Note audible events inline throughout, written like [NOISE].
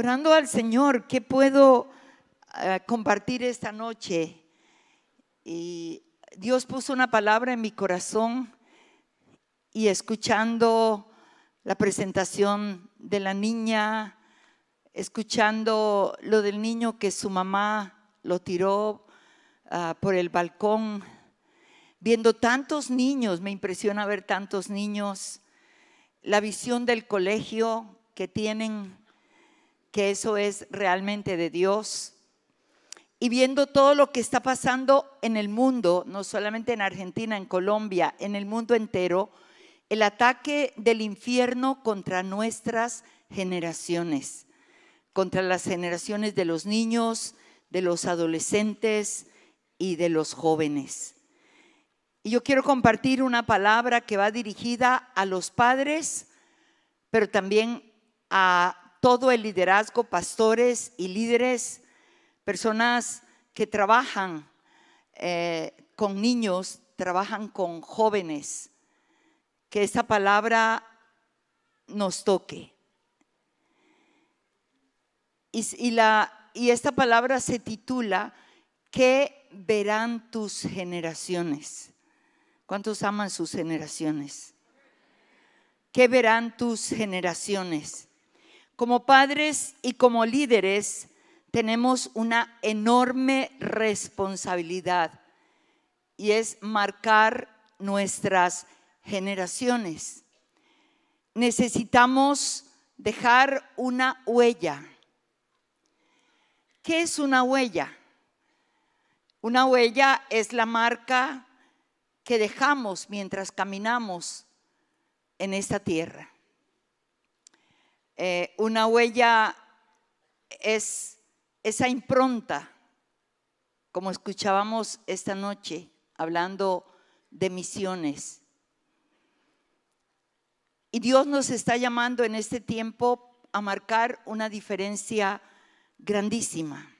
orando al Señor, ¿qué puedo eh, compartir esta noche? Y Dios puso una palabra en mi corazón y escuchando la presentación de la niña, escuchando lo del niño que su mamá lo tiró ah, por el balcón, viendo tantos niños, me impresiona ver tantos niños, la visión del colegio que tienen, que eso es realmente de Dios, y viendo todo lo que está pasando en el mundo, no solamente en Argentina, en Colombia, en el mundo entero, el ataque del infierno contra nuestras generaciones, contra las generaciones de los niños, de los adolescentes y de los jóvenes. Y yo quiero compartir una palabra que va dirigida a los padres, pero también a todo el liderazgo, pastores y líderes, personas que trabajan eh, con niños, trabajan con jóvenes, que esta palabra nos toque. Y, y esta palabra se titula, ¿qué verán tus generaciones? ¿Cuántos aman sus generaciones? ¿Qué verán tus generaciones? Como padres y como líderes tenemos una enorme responsabilidad y es marcar nuestras generaciones. Necesitamos dejar una huella. ¿Qué es una huella? Una huella es la marca que dejamos mientras caminamos en esta tierra. Eh, una huella es esa impronta, como escuchábamos esta noche hablando de misiones. Y Dios nos está llamando en este tiempo a marcar una diferencia grandísima.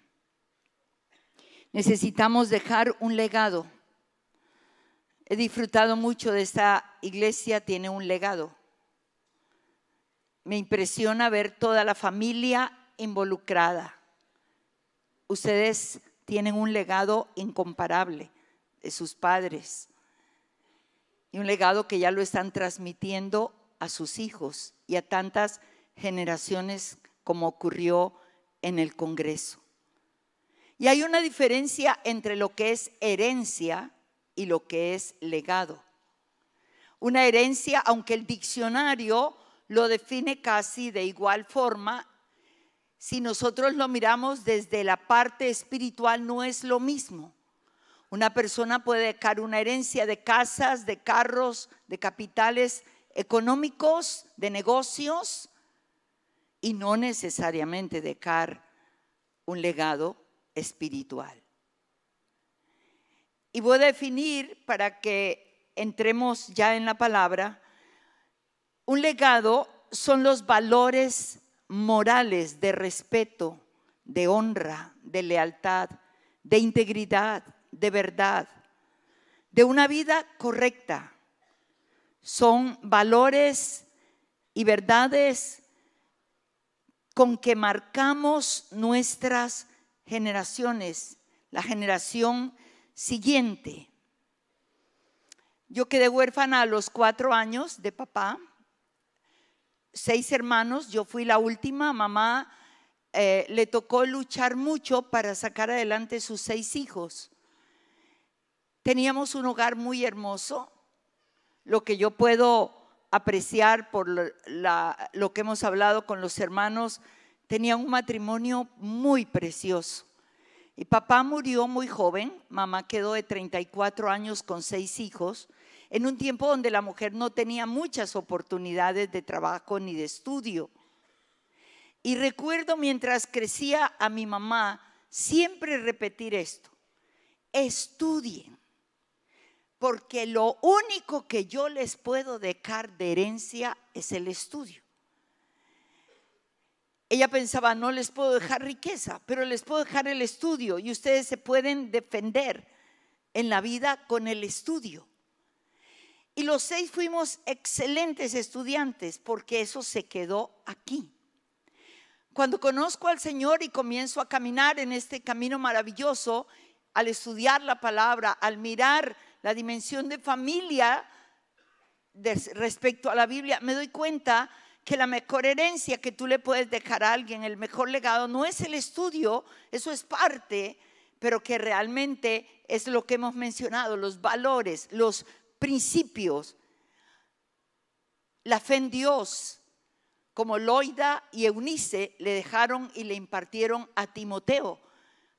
Necesitamos dejar un legado. He disfrutado mucho de esta iglesia, tiene un legado. Me impresiona ver toda la familia involucrada. Ustedes tienen un legado incomparable de sus padres y un legado que ya lo están transmitiendo a sus hijos y a tantas generaciones como ocurrió en el Congreso. Y hay una diferencia entre lo que es herencia y lo que es legado. Una herencia, aunque el diccionario lo define casi de igual forma, si nosotros lo miramos desde la parte espiritual no es lo mismo. Una persona puede dejar una herencia de casas, de carros, de capitales económicos, de negocios, y no necesariamente dejar un legado espiritual. Y voy a definir, para que entremos ya en la palabra, un legado son los valores morales de respeto, de honra, de lealtad, de integridad, de verdad, de una vida correcta, son valores y verdades con que marcamos nuestras generaciones, la generación siguiente. Yo quedé huérfana a los cuatro años de papá, seis hermanos, yo fui la última, mamá eh, le tocó luchar mucho para sacar adelante sus seis hijos. Teníamos un hogar muy hermoso, lo que yo puedo apreciar por lo que hemos hablado con los hermanos, tenía un matrimonio muy precioso. Y papá murió muy joven, mamá quedó de 34 años con seis hijos, en un tiempo donde la mujer no tenía muchas oportunidades de trabajo ni de estudio. Y recuerdo mientras crecía a mi mamá siempre repetir esto, estudien, porque lo único que yo les puedo dejar de herencia es el estudio. Ella pensaba, no les puedo dejar riqueza, pero les puedo dejar el estudio y ustedes se pueden defender en la vida con el estudio. Y los seis fuimos excelentes estudiantes porque eso se quedó aquí. Cuando conozco al Señor y comienzo a caminar en este camino maravilloso, al estudiar la palabra, al mirar la dimensión de familia respecto a la Biblia, me doy cuenta que la mejor herencia que tú le puedes dejar a alguien, el mejor legado, no es el estudio, eso es parte, pero que realmente es lo que hemos mencionado, los valores, los principios, la fe en Dios, como Loida y Eunice le dejaron y le impartieron a Timoteo,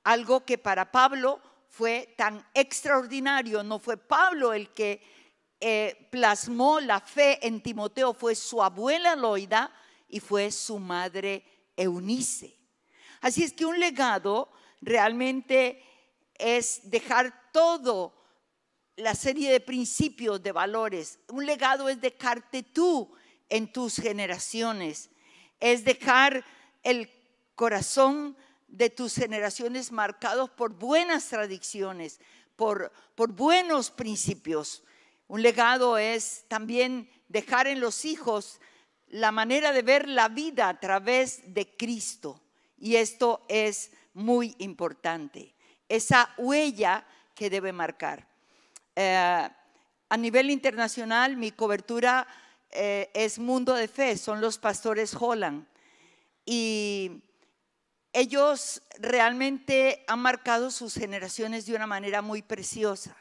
algo que para Pablo fue tan extraordinario, no fue Pablo el que eh, plasmó la fe en Timoteo, fue su abuela Loida y fue su madre Eunice. Así es que un legado realmente es dejar todo la serie de principios, de valores. Un legado es dejarte tú en tus generaciones, es dejar el corazón de tus generaciones marcados por buenas tradiciones, por, por buenos principios. Un legado es también dejar en los hijos la manera de ver la vida a través de Cristo. Y esto es muy importante. Esa huella que debe marcar. Eh, a nivel internacional, mi cobertura eh, es Mundo de Fe, son los pastores Holland. Y ellos realmente han marcado sus generaciones de una manera muy preciosa.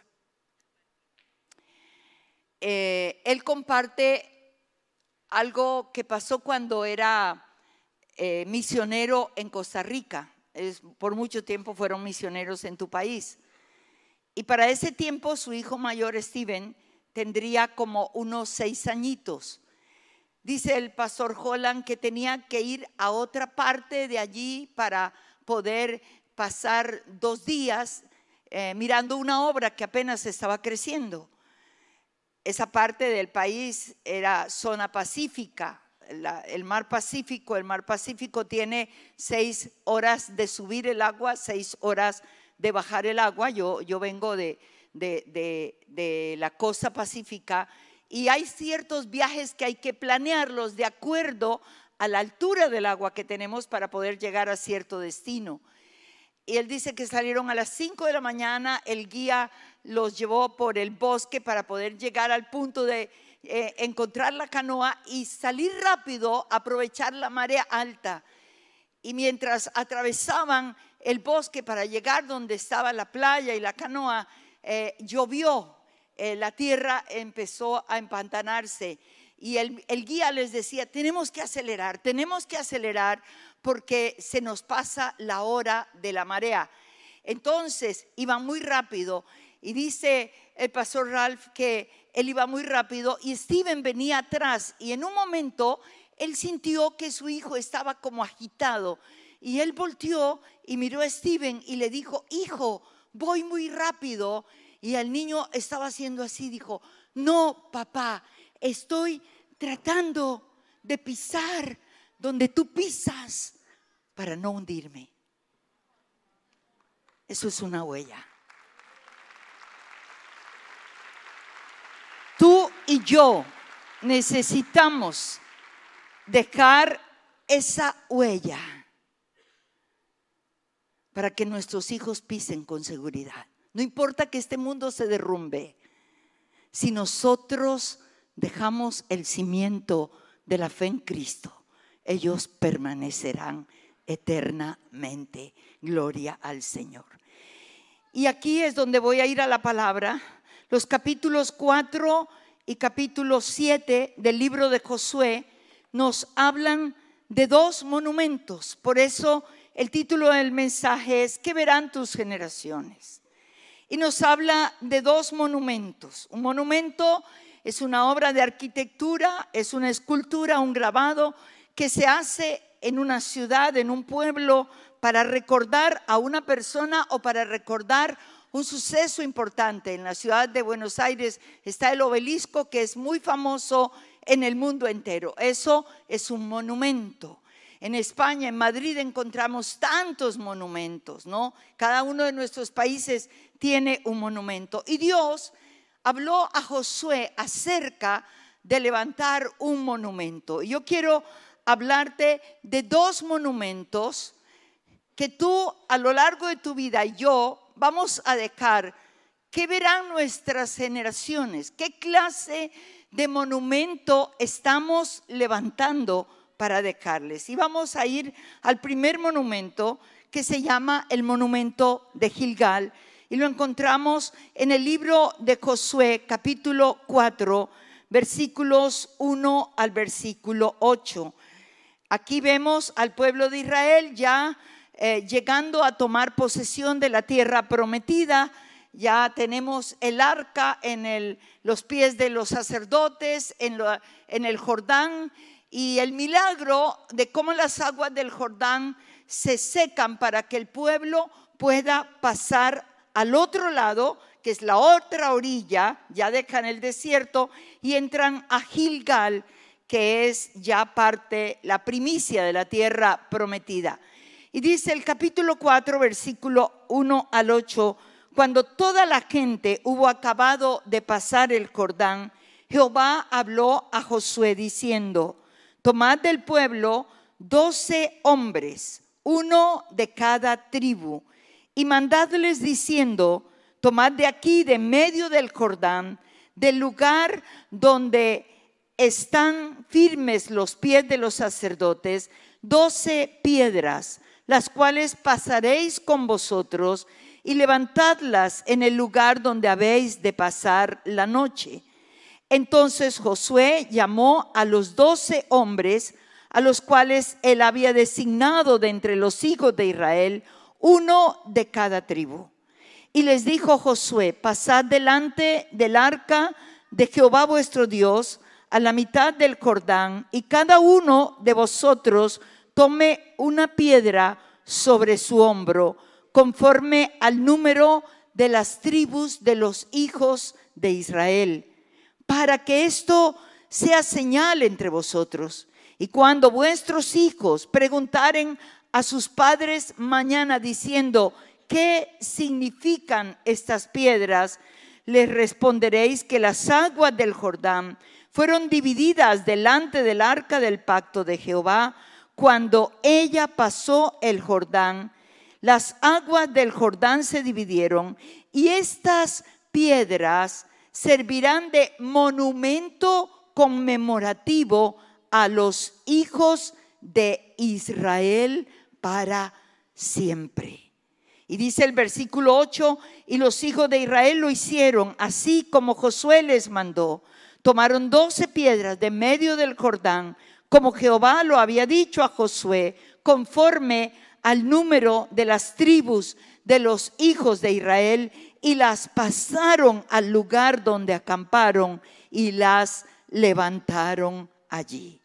Eh, él comparte algo que pasó cuando era misionero en Costa Rica. por mucho tiempo fueron misioneros en tu país. Y para ese tiempo su hijo mayor, Steven, tendría como unos seis añitos. Dice el pastor Holland que tenía que ir a otra parte de allí para poder pasar dos días eh, mirando una obra que apenas estaba creciendo. Esa parte del país era zona pacífica, el mar Pacífico. El mar Pacífico tiene seis horas de subir el agua, seis horas de bajar el agua. Yo, yo vengo de, de, la costa pacífica y hay ciertos viajes que hay que planearlos de acuerdo a la altura del agua que tenemos para poder llegar a cierto destino. Y él dice que salieron a las 5 de la mañana, el guía los llevó por el bosque para poder llegar al punto de eh, encontrar la canoa y salir rápido, aprovechar la marea alta. Y mientras atravesaban el bosque para llegar donde estaba la playa y la canoa, eh, llovió, eh, la tierra empezó a empantanarse y el, el, guía les decía, tenemos que acelerar, tenemos que acelerar porque se nos pasa la hora de la marea. Entonces iba muy rápido y dice el pastor Ralph que él iba muy rápido y Steven venía atrás y en un momento él sintió que su hijo estaba como agitado y él volteó y miró a Steven y le dijo, hijo, voy muy rápido. Y el niño estaba haciendo así, dijo, no, papá, estoy tratando de pisar donde tú pisas para no hundirme. Eso es una huella. Tú y yo necesitamos dejar esa huella para que nuestros hijos pisen con seguridad. No importa que este mundo se derrumbe, si nosotros dejamos el cimiento de la fe en Cristo, ellos permanecerán eternamente. Gloria al Señor. Y aquí es donde voy a ir a la palabra. Los capítulos 4 y capítulo 7 del libro de Josué nos hablan de dos monumentos. Por eso el título del mensaje es ¿Qué verán tus generaciones? Y nos habla de dos monumentos. Un monumento es una obra de arquitectura, es una escultura, un grabado que se hace en una ciudad, en un pueblo, para recordar a una persona o para recordar un suceso importante. En la ciudad de Buenos Aires está el obelisco que es muy famoso en el mundo entero. Eso es un monumento. En España, en Madrid encontramos tantos monumentos, ¿no? Cada uno de nuestros países tiene un monumento. Y Dios habló a Josué acerca de levantar un monumento. Yo quiero hablarte de dos monumentos que tú a lo largo de tu vida y yo vamos a dejar ¿Qué verán nuestras generaciones? ¿Qué clase de monumento estamos levantando para dejarles? Y vamos a ir al primer monumento que se llama el monumento de Gilgal. Y lo encontramos en el libro de Josué, capítulo 4, versículos 1 al versículo 8. Aquí vemos al pueblo de Israel ya eh, llegando a tomar posesión de la tierra prometida ya tenemos el arca en los pies de los sacerdotes, en, en el Jordán, y el milagro de cómo las aguas del Jordán se secan para que el pueblo pueda pasar al otro lado, que es la otra orilla, ya dejan el desierto y entran a Gilgal, que es ya parte, la primicia de la tierra prometida. Y dice el capítulo 4, versículo 1 al 8, cuando toda la gente hubo acabado de pasar el Jordán, Jehová habló a Josué diciendo, tomad del pueblo doce hombres, uno de cada tribu, y mandadles diciendo, tomad de aquí, de medio del Jordán, del lugar donde están firmes los pies de los sacerdotes, doce piedras, las cuales pasaréis con vosotros y levantadlas en el lugar donde habéis de pasar la noche. Entonces Josué llamó a los doce hombres a los cuales él había designado de entre los hijos de Israel, uno de cada tribu. Y les dijo Josué, pasad delante del arca de Jehová vuestro Dios a la mitad del Jordán, y cada uno de vosotros tome una piedra sobre su hombro conforme al número de las tribus de los hijos de Israel, para que esto sea señal entre vosotros. Y cuando vuestros hijos preguntaren a sus padres mañana diciendo, ¿qué significan estas piedras? Les responderéis que las aguas del Jordán fueron divididas delante del arca del pacto de Jehová cuando ella pasó el Jordán las aguas del Jordán se dividieron y estas piedras servirán de monumento conmemorativo a los hijos de Israel para siempre. Y dice el versículo 8, y los hijos de Israel lo hicieron así como Josué les mandó. Tomaron doce piedras de medio del Jordán, como Jehová lo había dicho a Josué, conforme al número de las tribus de los hijos de Israel y las pasaron al lugar donde acamparon y las levantaron allí.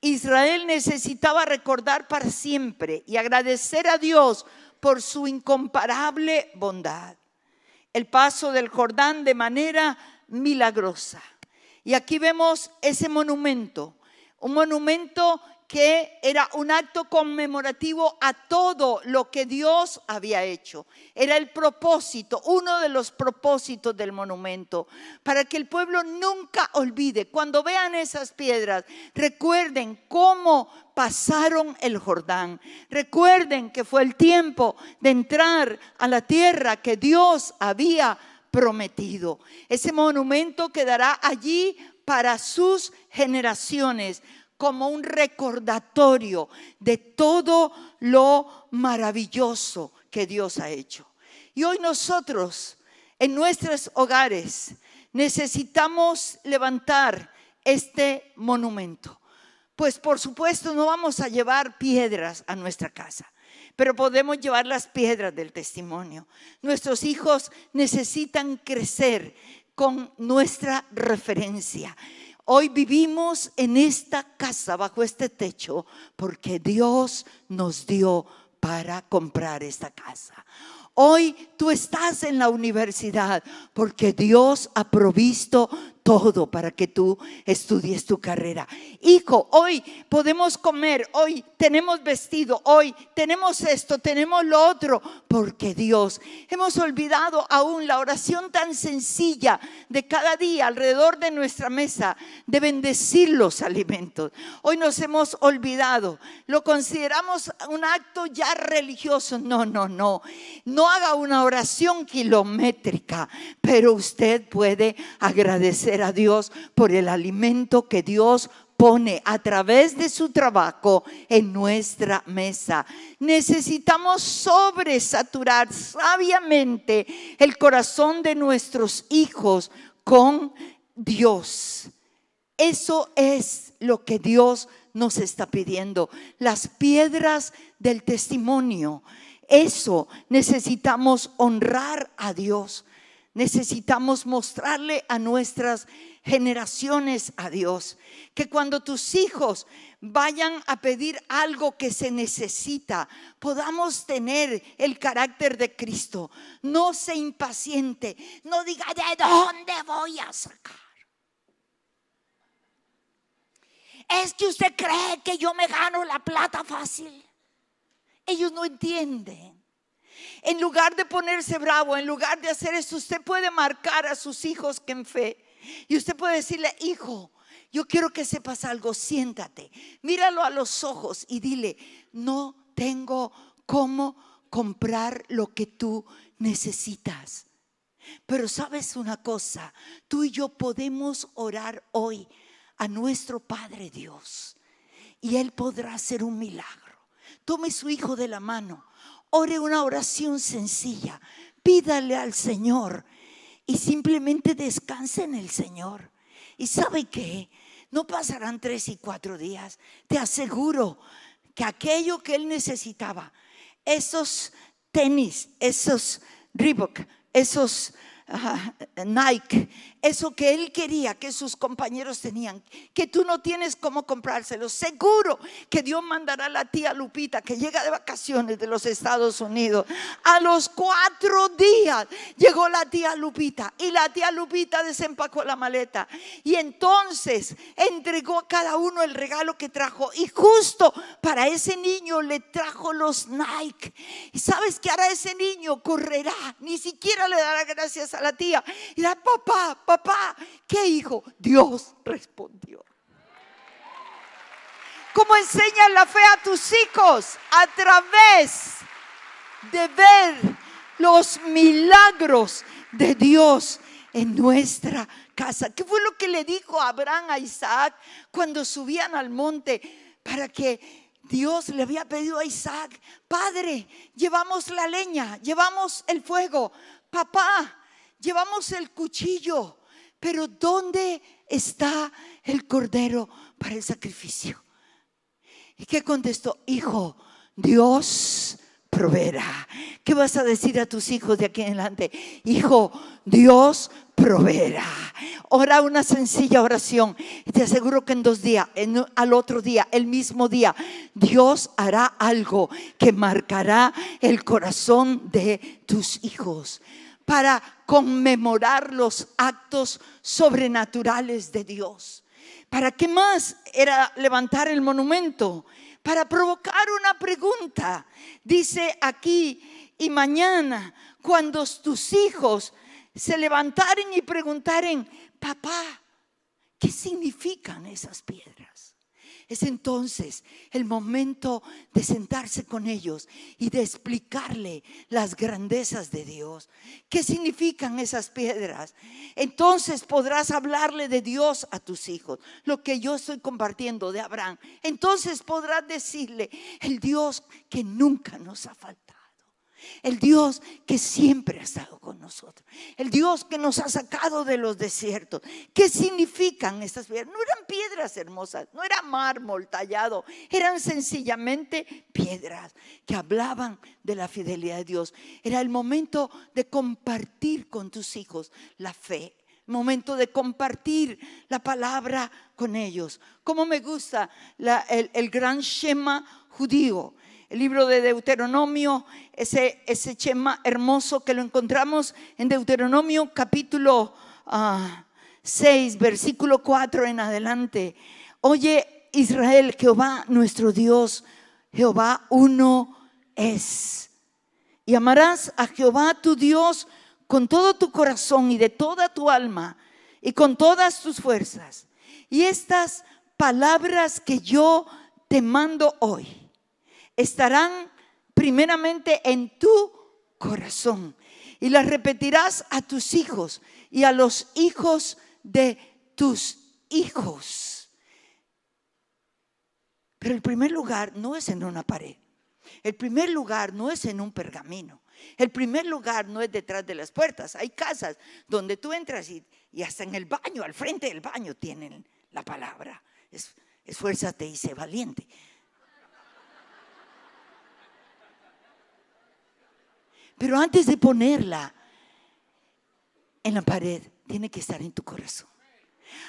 Israel necesitaba recordar para siempre y agradecer a Dios por su incomparable bondad. El paso del Jordán de manera milagrosa. Y aquí vemos ese monumento, un monumento que era un acto conmemorativo a todo lo que Dios había hecho. Era el propósito, uno de los propósitos del monumento, para que el pueblo nunca olvide. Cuando vean esas piedras, recuerden cómo pasaron el Jordán. Recuerden que fue el tiempo de entrar a la tierra que Dios había prometido. Ese monumento quedará allí para sus generaciones como un recordatorio de todo lo maravilloso que Dios ha hecho. Y hoy nosotros en nuestros hogares necesitamos levantar este monumento. Pues por supuesto no vamos a llevar piedras a nuestra casa, pero podemos llevar las piedras del testimonio. Nuestros hijos necesitan crecer con nuestra referencia. Hoy vivimos en esta casa, bajo este techo, porque Dios nos dio para comprar esta casa. Hoy tú estás en la universidad porque Dios ha provisto todo para que tú estudies tu carrera. Hijo, hoy podemos comer, hoy tenemos vestido, hoy tenemos esto, tenemos lo otro, porque Dios, hemos olvidado aún la oración tan sencilla de cada día alrededor de nuestra mesa, de bendecir los alimentos. Hoy nos hemos olvidado, lo consideramos un acto ya religioso. No, no, no. No haga una oración kilométrica, pero usted puede agradecer a Dios por el alimento que Dios pone a través de su trabajo en nuestra mesa. Necesitamos sobresaturar sabiamente el corazón de nuestros hijos con Dios. Eso es lo que Dios nos está pidiendo. Las piedras del testimonio. Eso necesitamos honrar a Dios. Necesitamos mostrarle a nuestras generaciones a Dios. Que cuando tus hijos vayan a pedir algo que se necesita, podamos tener el carácter de Cristo. No se impaciente, no diga de dónde voy a sacar. Es que usted cree que yo me gano la plata fácil. Ellos no entienden. En lugar de ponerse bravo, en lugar de hacer eso, usted puede marcar a sus hijos que en fe. Y usted puede decirle, hijo, yo quiero que sepas algo, siéntate, míralo a los ojos y dile, no tengo cómo comprar lo que tú necesitas. Pero sabes una cosa, tú y yo podemos orar hoy a nuestro Padre Dios y Él podrá hacer un milagro. Tome su hijo de la mano ore una oración sencilla, pídale al Señor y simplemente descanse en el Señor. ¿Y sabe qué? No pasarán tres y cuatro días. Te aseguro que aquello que él necesitaba, esos tenis, esos Reebok, esos Nike, eso que él quería que sus compañeros tenían, que tú no tienes cómo comprárselo. Seguro que Dios mandará a la tía Lupita que llega de vacaciones de los Estados Unidos. A los cuatro días llegó la tía Lupita y la tía Lupita desempacó la maleta y entonces entregó a cada uno el regalo que trajo y justo para ese niño le trajo los Nike. Y sabes que ahora ese niño correrá, ni siquiera le dará gracias a la tía. Y la papá, papá, ¿qué hijo? Dios respondió. ¿Cómo enseñas la fe a tus hijos? A través de ver los milagros de Dios en nuestra casa. ¿Qué fue lo que le dijo Abraham a Isaac cuando subían al monte para que Dios le había pedido a Isaac, Padre, llevamos la leña, llevamos el fuego, papá, llevamos el cuchillo, pero ¿dónde está el cordero para el sacrificio? ¿Y qué contestó? Hijo, Dios proveerá. ¿Qué vas a decir a tus hijos de aquí en adelante? Hijo, Dios proveerá. Ora una sencilla oración y te aseguro que en dos días, al otro día, el mismo día, Dios hará algo que marcará el corazón de tus hijos para conmemorar los actos sobrenaturales de Dios. ¿Para qué más era levantar el monumento? Para provocar una pregunta. Dice aquí, y mañana, cuando tus hijos se levantaren y preguntaren, papá, ¿qué significan esas piedras? Es entonces el momento de sentarse con ellos y de explicarle las grandezas de Dios. ¿Qué significan esas piedras? Entonces podrás hablarle de Dios a tus hijos, lo que yo estoy compartiendo de Abraham. Entonces podrás decirle, el Dios que nunca nos ha faltado el Dios que siempre ha estado con nosotros. El Dios que nos ha sacado de los desiertos. ¿Qué significan estas piedras? No eran piedras hermosas, no era mármol tallado, eran sencillamente piedras que hablaban de la fidelidad de Dios. Era el momento de compartir con tus hijos la fe momento de compartir la palabra con ellos. Como me gusta el, el, gran Shema judío el libro de Deuteronomio, ese, ese chema hermoso que lo encontramos en Deuteronomio capítulo 6, versículo 4 en adelante. Oye Israel, Jehová nuestro Dios, Jehová uno es. Y amarás a Jehová tu Dios con todo tu corazón y de toda tu alma y con todas tus fuerzas. Y estas palabras que yo te mando hoy estarán primeramente en tu corazón y las repetirás a tus hijos y a los hijos de tus hijos. Pero el primer lugar no es en una pared. El primer lugar no es en un pergamino. El primer lugar no es detrás de las puertas. Hay casas donde tú entras y, hasta en el baño, al frente del baño tienen la palabra. Es, esfuérzate y sé valiente. Pero antes de ponerla en la pared, tiene que estar en tu corazón.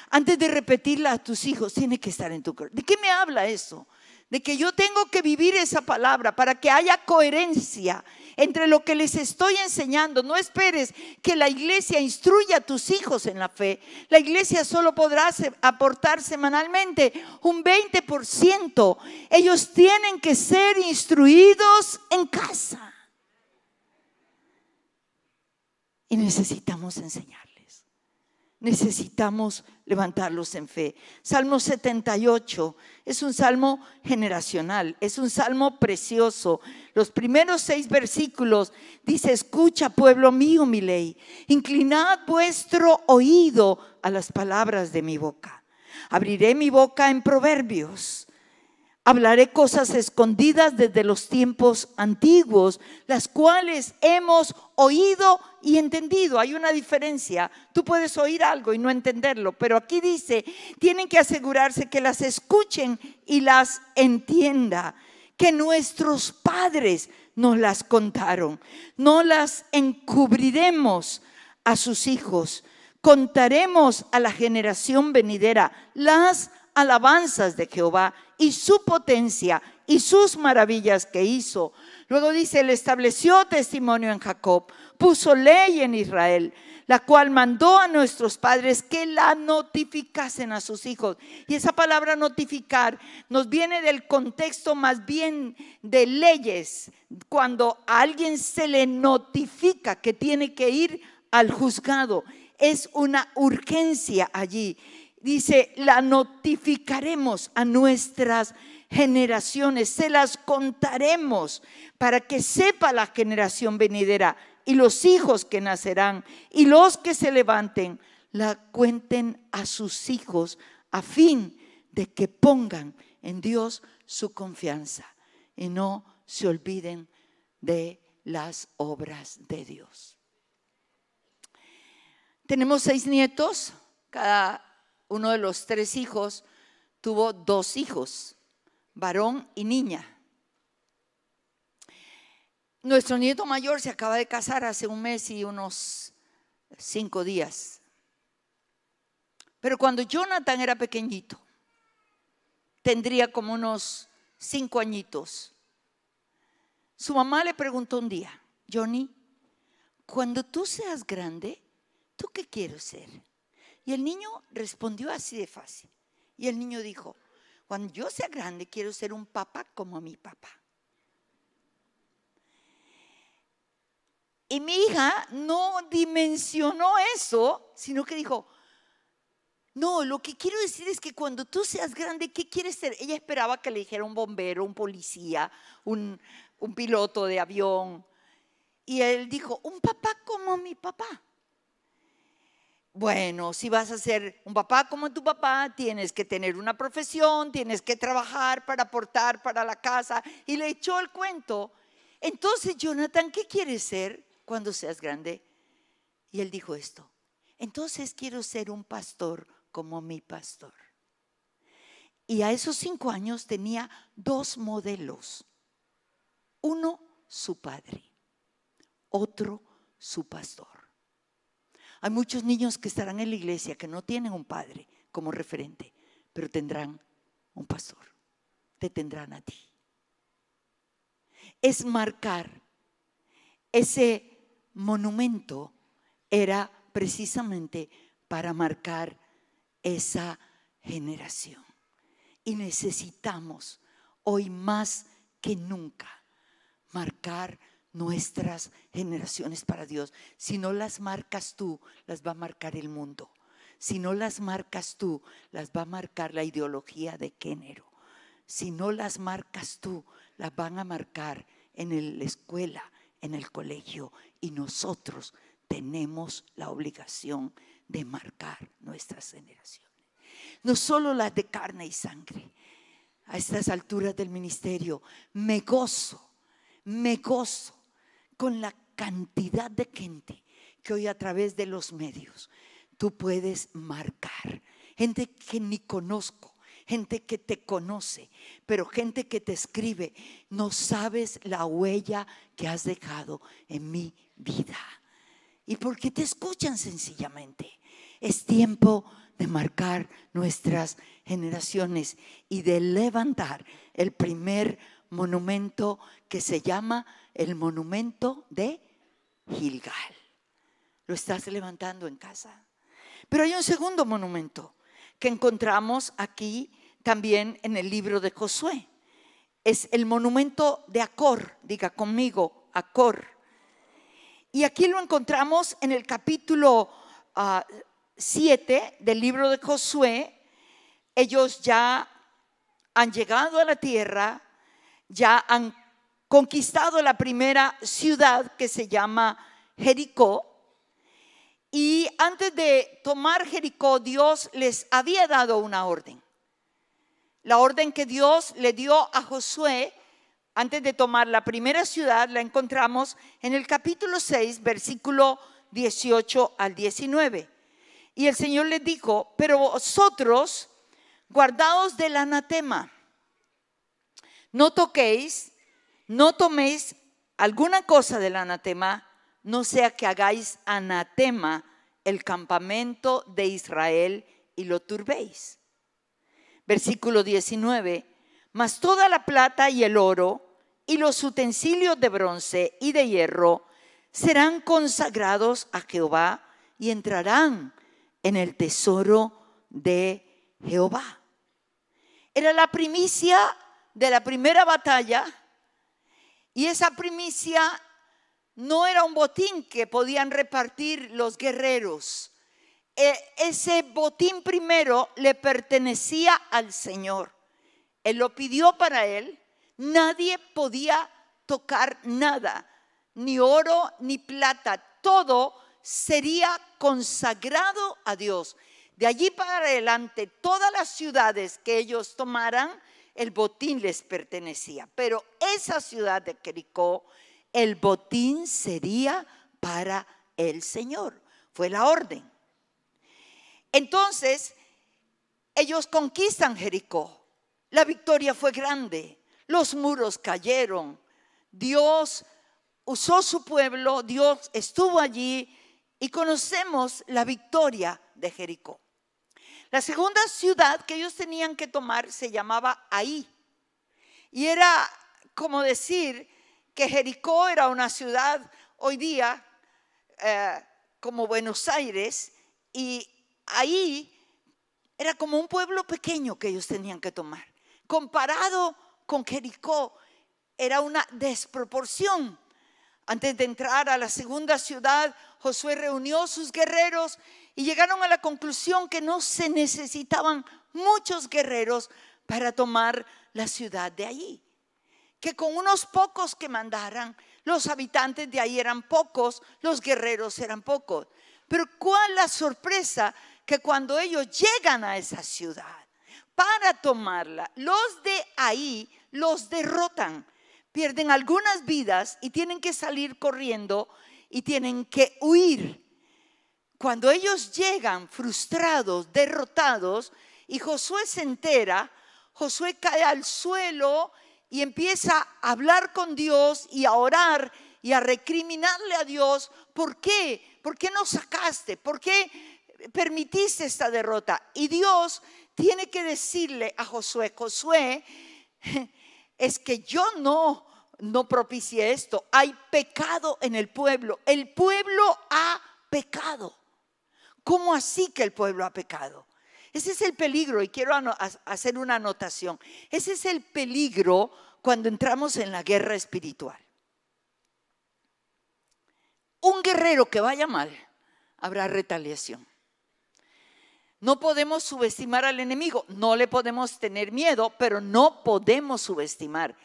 Antes de repetirla a tus hijos, tiene que estar en tu corazón. ¿De qué me habla eso? De que yo tengo que vivir esa palabra para que haya coherencia entre lo que les estoy enseñando. No esperes que la iglesia instruya a tus hijos en la fe. La iglesia solo podrá aportar semanalmente un 20%. Ellos tienen que ser instruidos en casa. Y necesitamos enseñarles. Necesitamos levantarlos en fe. Salmo 78 es un salmo generacional, es un salmo precioso. Los primeros seis versículos dice, escucha pueblo mío mi ley, inclinad vuestro oído a las palabras de mi boca. Abriré mi boca en proverbios Hablaré cosas escondidas desde los tiempos antiguos, las cuales hemos oído y entendido. Hay una diferencia. Tú puedes oír algo y no entenderlo, pero aquí dice, tienen que asegurarse que las escuchen y las entienda, que nuestros padres nos las contaron. No las encubriremos a sus hijos. Contaremos a la generación venidera las alabanzas de Jehová y su potencia y sus maravillas que hizo. Luego dice, él estableció testimonio en Jacob, puso ley en Israel, la cual mandó a nuestros padres que la notificasen a sus hijos. Y esa palabra notificar nos viene del contexto más bien de leyes, cuando a alguien se le notifica que tiene que ir al juzgado. Es una urgencia allí dice, la notificaremos a nuestras generaciones, se las contaremos para que sepa la generación venidera y los hijos que nacerán y los que se levanten, la cuenten a sus hijos a fin de que pongan en Dios su confianza y no se olviden de las obras de Dios. Tenemos seis nietos, cada uno de los tres hijos tuvo dos hijos, varón y niña. Nuestro nieto mayor se acaba de casar hace un mes y unos cinco días. Pero cuando Jonathan era pequeñito, tendría como unos cinco añitos, su mamá le preguntó un día, Johnny, cuando tú seas grande, ¿tú qué quieres ser? Y el niño respondió así de fácil. Y el niño dijo, cuando yo sea grande quiero ser un papá como mi papá. Y mi hija no dimensionó eso, sino que dijo, no, lo que quiero decir es que cuando tú seas grande, ¿qué quieres ser? Ella esperaba que le dijera un bombero, un policía, un, un piloto de avión. Y él dijo, un papá como mi papá. Bueno, si vas a ser un papá como tu papá, tienes que tener una profesión, tienes que trabajar para aportar para la casa. Y le echó el cuento. Entonces, Jonathan, ¿qué quieres ser cuando seas grande? Y él dijo esto. Entonces quiero ser un pastor como mi pastor. Y a esos cinco años tenía dos modelos. Uno, su padre. Otro, su pastor. Hay muchos niños que estarán en la iglesia que no tienen un padre como referente, pero tendrán un pastor. Te tendrán a ti. Es marcar. Ese monumento era precisamente para marcar esa generación. Y necesitamos hoy más que nunca marcar nuestras generaciones para Dios. Si no las marcas tú, las va a marcar el mundo. Si no las marcas tú, las va a marcar la ideología de género. Si no las marcas tú, las van a marcar en la escuela, en el colegio. Y nosotros tenemos la obligación de marcar nuestras generaciones. No solo las de carne y sangre. A estas alturas del ministerio me gozo, me gozo con la cantidad de gente que hoy a través de los medios tú puedes marcar. Gente que ni conozco, gente que te conoce, pero gente que te escribe. No sabes la huella que has dejado en mi vida. Y porque te escuchan sencillamente. Es tiempo de marcar nuestras generaciones y de levantar el primer monumento que se llama el monumento de Gilgal. Lo estás levantando en casa. Pero hay un segundo monumento que encontramos aquí también en el libro de Josué. Es el monumento de Acor, diga conmigo, Acor. Y aquí lo encontramos en el capítulo 7 ah, del libro de Josué. Ellos ya han llegado a la tierra, ya han conquistado la primera ciudad que se llama Jericó. Y antes de tomar Jericó, Dios les había dado una orden. La orden que Dios le dio a Josué antes de tomar la primera ciudad la encontramos en el capítulo 6, versículo 18 al 19. Y el Señor les dijo, pero vosotros guardaos del anatema, no toquéis no toméis alguna cosa del anatema, no sea que hagáis anatema el campamento de Israel y lo turbéis. Versículo 19, mas toda la plata y el oro y los utensilios de bronce y de hierro serán consagrados a Jehová y entrarán en el tesoro de Jehová. Era la primicia de la primera batalla y esa primicia no era un botín que podían repartir los guerreros. E, ese botín primero le pertenecía al Señor. Él lo pidió para él. Nadie podía tocar nada, ni oro ni plata. Todo sería consagrado a Dios. De allí para adelante, todas las ciudades que ellos tomaran el botín les pertenecía. Pero esa ciudad de Jericó, el botín sería para el Señor. Fue la orden. Entonces, ellos conquistan Jericó. La victoria fue grande. Los muros cayeron. Dios usó su pueblo, Dios estuvo allí y conocemos la victoria de Jericó. La segunda ciudad que ellos tenían que tomar se llamaba Ahí. Y era como decir que Jericó era una ciudad hoy día eh, como Buenos Aires y ahí era como un pueblo pequeño que ellos tenían que tomar. Comparado con Jericó, era una desproporción. Antes de entrar a la segunda ciudad, Josué reunió sus guerreros y llegaron a la conclusión que no se necesitaban muchos guerreros para tomar la ciudad de allí. Que con unos pocos que mandaran, los habitantes de ahí eran pocos, los guerreros eran pocos. Pero cuál la sorpresa que cuando ellos llegan a esa ciudad para tomarla, los de ahí los derrotan, pierden algunas vidas y tienen que salir corriendo y tienen que huir. Cuando ellos llegan frustrados, derrotados, y Josué se entera, Josué cae al suelo y empieza a hablar con Dios y a orar y a recriminarle a Dios, ¿por qué? ¿Por qué no sacaste? ¿Por qué permitiste esta derrota? Y Dios tiene que decirle a Josué, Josué, [LAUGHS] es que yo no no propicié esto. Hay pecado en el pueblo. El pueblo ha pecado. ¿Cómo así que el pueblo ha pecado? Ese es el peligro y quiero hacer una anotación. Ese es el peligro cuando entramos en la guerra espiritual. Un guerrero que vaya mal, habrá retaliación. No podemos subestimar al enemigo, no le podemos tener miedo, pero no podemos subestimar.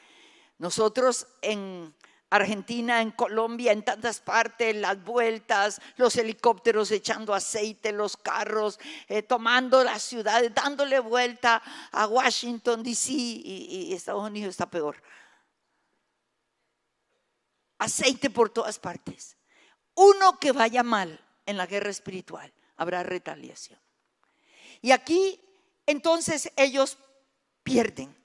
Nosotros en Argentina, en Colombia, en tantas partes, las vueltas, los helicópteros echando aceite, los carros, eh, tomando las ciudades, dándole vuelta a Washington, D.C. Y, y Estados Unidos está peor. Aceite por todas partes. Uno que vaya mal en la guerra espiritual, habrá retaliación. Y aquí entonces ellos pierden.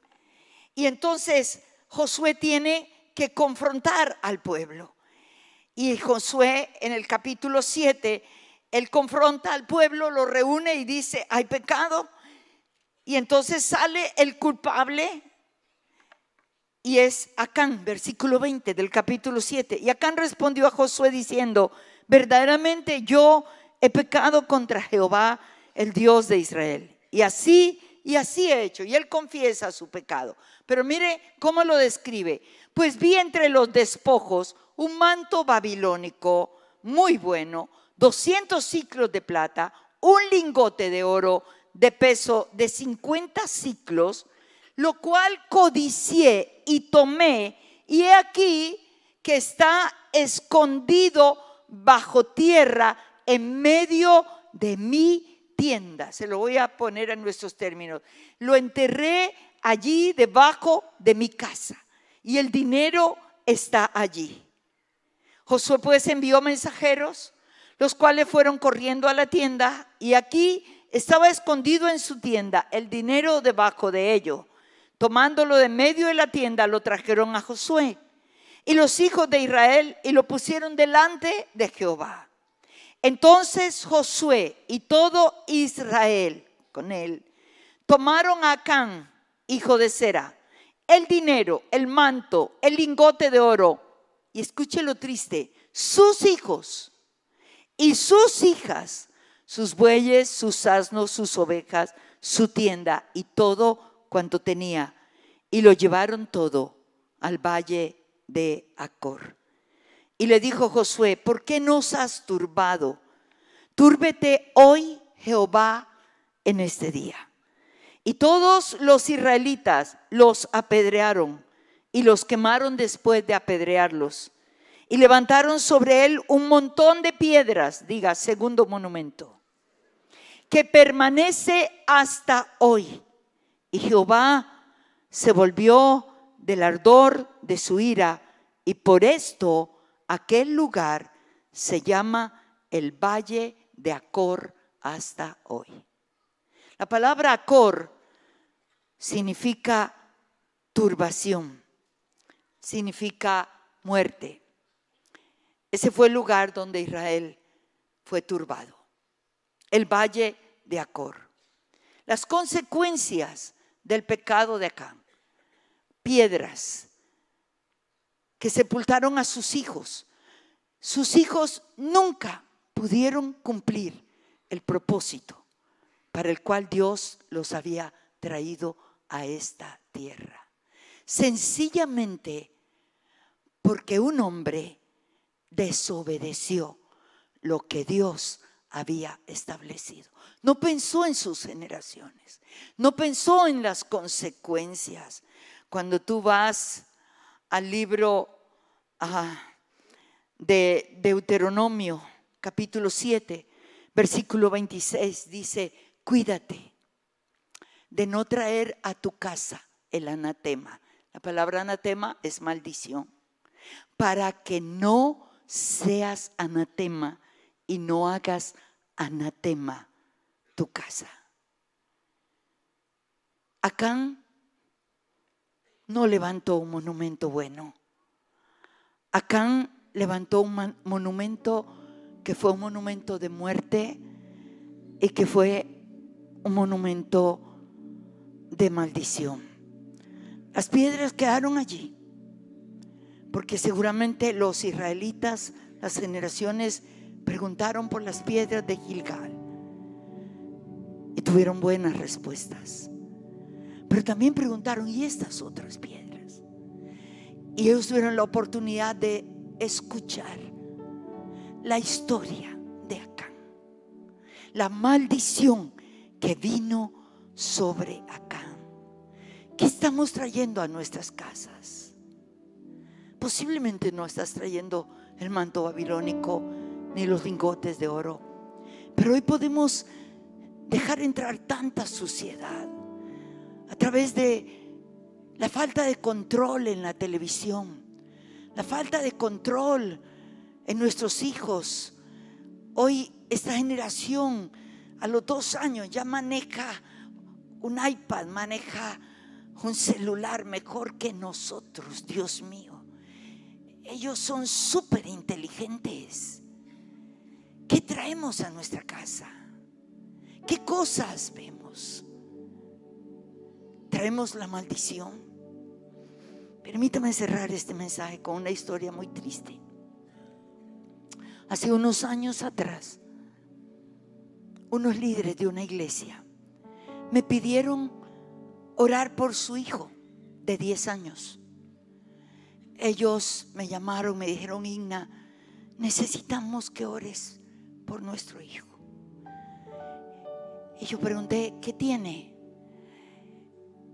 Y entonces Josué tiene que confrontar al pueblo. Y Josué en el capítulo 7, él confronta al pueblo, lo reúne y dice, hay pecado. Y entonces sale el culpable y es Acán, versículo 20 del capítulo 7. Y Acán respondió a Josué diciendo, verdaderamente yo he pecado contra Jehová el Dios de Israel. Y así, y así he hecho. Y él confiesa su pecado. Pero mire cómo lo describe. Pues vi entre los despojos un manto babilónico muy bueno, 200 ciclos de plata, un lingote de oro de peso de 50 ciclos, lo cual codicié y tomé, y he aquí que está escondido bajo tierra en medio de mí se lo voy a poner en nuestros términos. Lo enterré allí debajo de mi casa y el dinero está allí. Josué pues envió mensajeros, los cuales fueron corriendo a la tienda y aquí estaba escondido en su tienda el dinero debajo de ello. Tomándolo de medio de la tienda, lo trajeron a Josué y los hijos de Israel y lo pusieron delante de Jehová. Entonces Josué y todo Israel con él tomaron a Acán, hijo de Sera, el dinero, el manto, el lingote de oro, y escuche lo triste, sus hijos y sus hijas, sus bueyes, sus asnos, sus ovejas, su tienda y todo cuanto tenía, y lo llevaron todo al valle de Acor. Y le dijo Josué, ¿por qué nos has turbado? Túrbete hoy Jehová en este día. Y todos los israelitas los apedrearon y los quemaron después de apedrearlos. Y levantaron sobre él un montón de piedras, diga, segundo monumento, que permanece hasta hoy. Y Jehová se volvió del ardor de su ira y por esto aquel lugar se llama el Valle de Acor hasta hoy. La palabra Acor significa turbación, significa muerte. Ese fue el lugar donde Israel fue turbado, el Valle de Acor. Las consecuencias del pecado de Acán, piedras, que sepultaron a sus hijos. Sus hijos nunca pudieron cumplir el propósito para el cual Dios los había traído a esta tierra. Sencillamente porque un hombre desobedeció lo que Dios había establecido. No pensó en sus generaciones, no pensó en las consecuencias. Cuando tú vas al libro de Deuteronomio, capítulo 7, versículo 26, dice, cuídate de no traer a tu casa el anatema. La palabra anatema es maldición. Para que no seas anatema y no hagas anatema tu casa. Acán no levantó un monumento bueno. Acán levantó un monumento que fue un monumento de muerte y que fue un monumento de maldición. Las piedras quedaron allí, porque seguramente los israelitas, las generaciones, preguntaron por las piedras de Gilgal. Y tuvieron buenas respuestas. Pero también preguntaron, ¿y estas otras piedras? Y ellos tuvieron la oportunidad de escuchar la historia de Acán. La maldición que vino sobre Acán. ¿Qué estamos trayendo a nuestras casas? Posiblemente no estás trayendo el manto babilónico ni los lingotes de oro, pero hoy podemos dejar entrar tanta suciedad a través de la falta de control en la televisión, la falta de control en nuestros hijos. Hoy esta generación a los dos años ya maneja un iPad, maneja un celular mejor que nosotros, Dios mío. Ellos son súper inteligentes. ¿Qué traemos a nuestra casa? ¿Qué cosas vemos? ¿Traemos la maldición? Permítame cerrar este mensaje con una historia muy triste. Hace unos años atrás, unos líderes de una iglesia me pidieron orar por su hijo de 10 años. Ellos me llamaron, me dijeron, Igna, necesitamos que ores por nuestro hijo. Y yo pregunté, ¿qué tiene?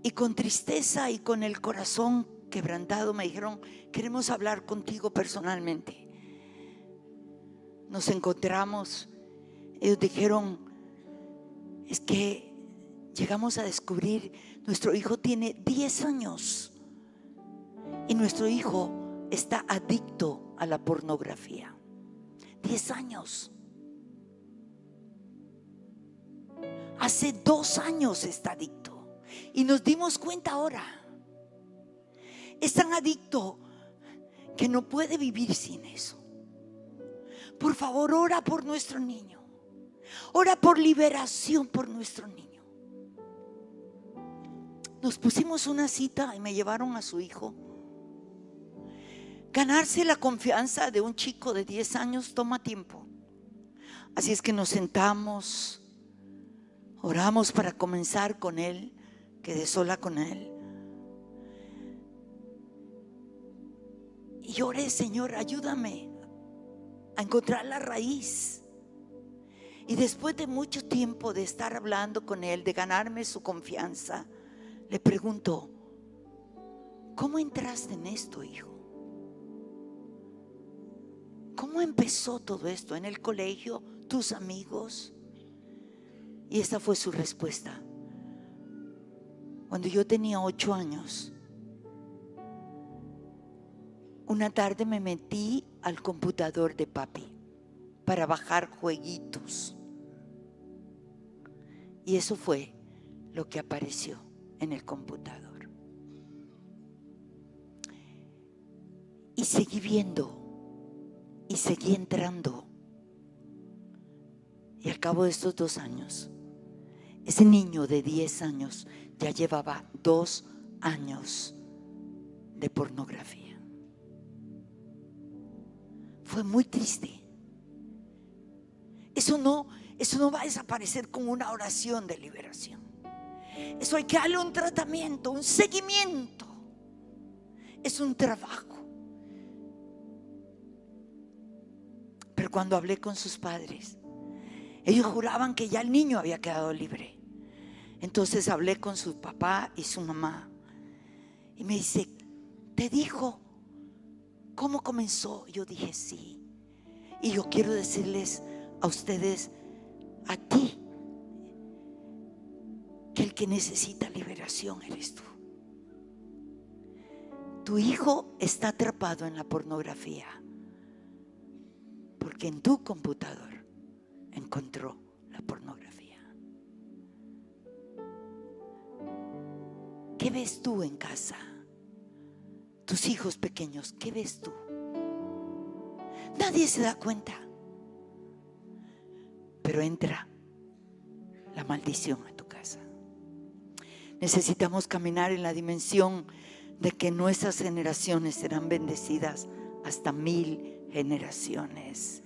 Y con tristeza y con el corazón quebrantado me dijeron, queremos hablar contigo personalmente. Nos encontramos, ellos dijeron, es que llegamos a descubrir, nuestro hijo tiene 10 años y nuestro hijo está adicto a la pornografía. 10 años. Hace dos años está adicto. Y nos dimos cuenta ahora. Es tan adicto que no puede vivir sin eso. Por favor, ora por nuestro niño. Ora por liberación por nuestro niño. Nos pusimos una cita y me llevaron a su hijo. Ganarse la confianza de un chico de 10 años toma tiempo. Así es que nos sentamos, oramos para comenzar con él, quedé sola con él. Y oré, Señor, ayúdame a encontrar la raíz. Y después de mucho tiempo de estar hablando con él, de ganarme su confianza, le pregunto, ¿cómo entraste en esto, hijo? ¿Cómo empezó todo esto? ¿En el colegio? ¿Tus amigos? Y esa fue su respuesta. Cuando yo tenía ocho años, una tarde me metí al computador de papi para bajar jueguitos. Y eso fue lo que apareció en el computador. Y seguí viendo y seguí entrando. Y al cabo de estos dos años, ese niño de 10 años ya llevaba dos años de pornografía. Fue muy triste. Eso no, eso no va a desaparecer con una oración de liberación. Eso hay que darle un tratamiento, un seguimiento. Es un trabajo. Pero cuando hablé con sus padres, ellos juraban que ya el niño había quedado libre. Entonces hablé con su papá y su mamá. Y me dice, ¿te dijo cómo comenzó? Yo dije, sí. Y yo quiero decirles a ustedes, a ti, que el que necesita liberación eres tú. Tu hijo está atrapado en la pornografía porque en tu computador encontró la pornografía. ¿Qué ves tú en casa? Tus hijos pequeños, ¿qué ves tú? Nadie se da cuenta. Pero entra la maldición a tu casa. Necesitamos caminar en la dimensión de que nuestras generaciones serán bendecidas hasta mil generaciones.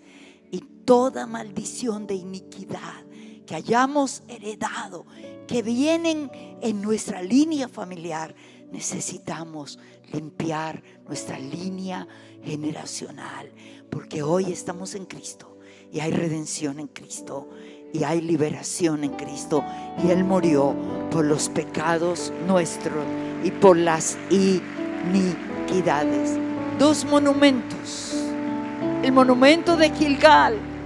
Y toda maldición de iniquidad que hayamos heredado, que vienen en nuestra línea familiar, necesitamos limpiar nuestra línea generacional, porque hoy estamos en Cristo y hay redención en Cristo y hay liberación en Cristo y Él murió por los pecados nuestros y por las iniquidades. Dos monumentos, el monumento de Gilgal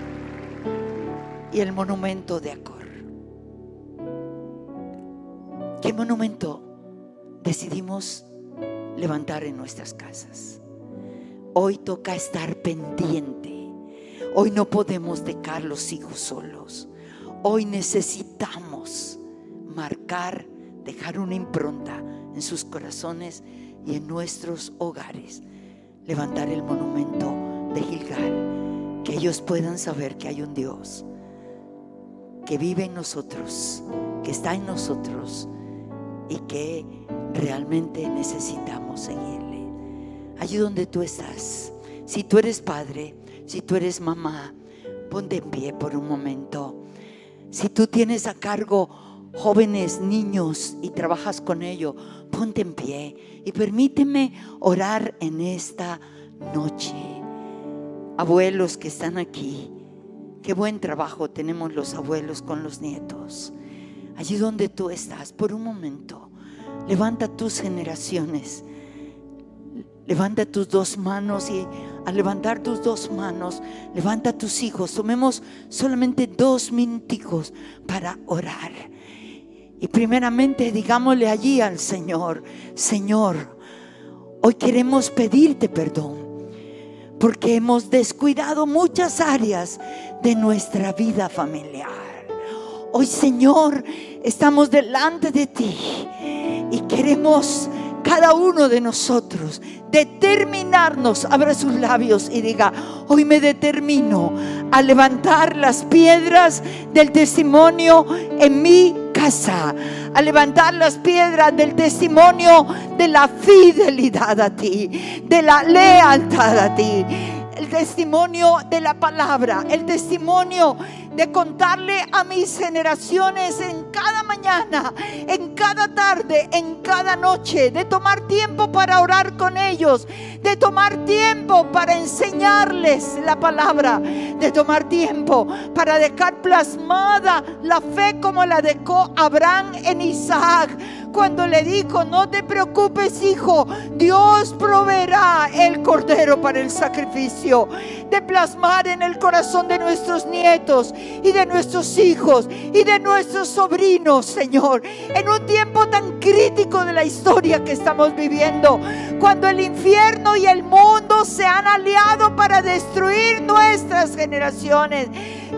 y el monumento de Acor. ¿Qué monumento decidimos levantar en nuestras casas? Hoy toca estar pendiente. Hoy no podemos dejar los hijos solos. Hoy necesitamos marcar, dejar una impronta en sus corazones y en nuestros hogares. Levantar el monumento de Gilgal. Que ellos puedan saber que hay un Dios que vive en nosotros, que está en nosotros y que realmente necesitamos seguirle. Allí donde tú estás, si tú eres padre, si tú eres mamá, ponte en pie por un momento. Si tú tienes a cargo jóvenes, niños y trabajas con ellos, ponte en pie y permíteme orar en esta noche. Abuelos que están aquí, qué buen trabajo tenemos los abuelos con los nietos. Allí donde tú estás, por un momento, levanta tus generaciones. Levanta tus dos manos y al levantar tus dos manos, levanta tus hijos. Tomemos solamente dos minuticos para orar. Y primeramente digámosle allí al Señor, Señor, hoy queremos pedirte perdón porque hemos descuidado muchas áreas de nuestra vida familiar. Hoy, Señor, estamos delante de ti y queremos cada uno de nosotros determinarnos, abra sus labios y diga, hoy me determino a levantar las piedras del testimonio en mi a levantar las piedras del testimonio de la fidelidad a ti, de la lealtad a ti, el testimonio de la palabra, el testimonio de contarle a mis generaciones en cada mañana, en cada tarde, en cada noche, de tomar tiempo para orar con ellos, de tomar tiempo para enseñarles la palabra, de tomar tiempo para dejar plasmada la fe como la dejó Abraham en Isaac cuando le dijo, no te preocupes hijo, Dios proveerá el cordero para el sacrificio, de plasmar en el corazón de nuestros nietos y de nuestros hijos y de nuestros sobrinos, Señor, en un tiempo tan crítico de la historia que estamos viviendo, cuando el infierno y el mundo se han aliado para destruir nuestras generaciones.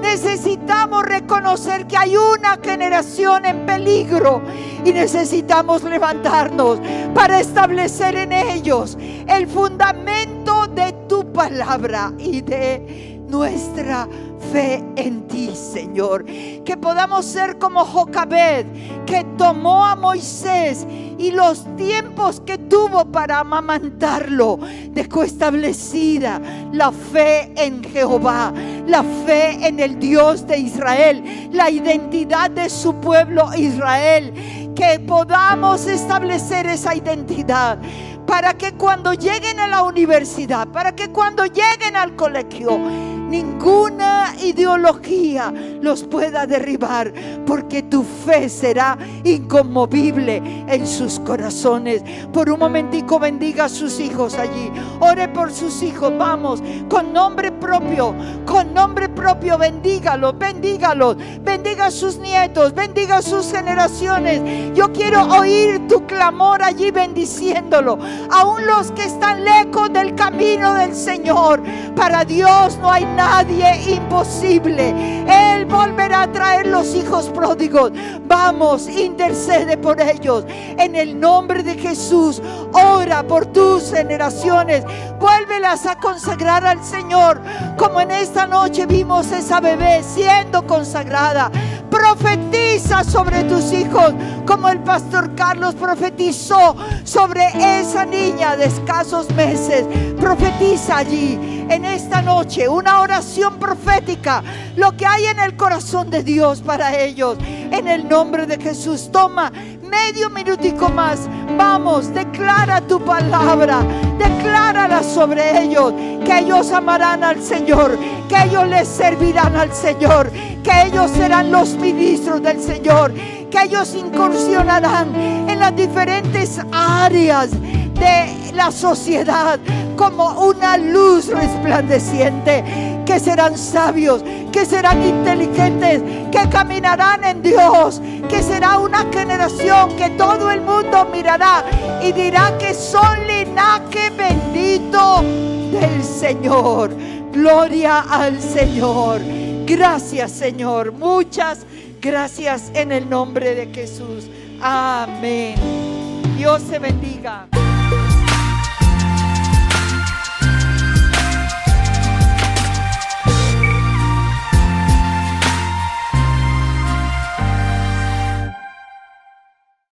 Necesitamos reconocer que hay una generación en peligro y necesitamos levantarnos para establecer en ellos el fundamento de tu palabra y de nuestra fe en ti, Señor. Que podamos ser como Jocabed, que tomó a Moisés y los tiempos que tuvo para amamantarlo, dejó establecida la fe en Jehová, la fe en el Dios de Israel, la identidad de su pueblo Israel. Que podamos establecer esa identidad para que cuando lleguen a la universidad, para que cuando lleguen al colegio, ninguna ideología los pueda derribar, porque tu fe será inconmovible en sus corazones. Por un momentico bendiga a sus hijos allí. Ore por sus hijos, vamos, con nombre propio, con nombre propio, bendígalos, bendígalos, bendiga a sus nietos, bendiga a sus generaciones. Yo quiero oír tu clamor allí bendiciéndolo. Aún los que están lejos del camino del Señor, para Dios no hay nada nadie imposible. Él volverá a traer los hijos pródigos. Vamos, intercede por ellos. En el nombre de Jesús, ora por tus generaciones. Vuélvelas a consagrar al Señor. Como en esta noche vimos esa bebé siendo consagrada. Profetiza sobre tus hijos como el pastor Carlos profetizó sobre esa niña de escasos meses. Profetiza allí en esta noche una oración profética, lo que hay en el corazón de Dios para ellos. En el nombre de Jesús, toma medio minutico más. Vamos, declara tu palabra, declárala sobre ellos, que ellos amarán al Señor, que ellos les servirán al Señor, que ellos serán los ministros del Señor, que ellos incursionarán en las diferentes áreas de la sociedad como una luz resplandeciente, que serán sabios, que serán inteligentes, que caminarán en Dios, que será una generación que todo el mundo mirará y dirá que son linaje bendito del Señor. Gloria al Señor. Gracias Señor. Muchas gracias en el nombre de Jesús. Amén. Dios se bendiga.